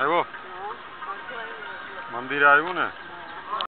આવ્યો મંદિરે આવ્યું ને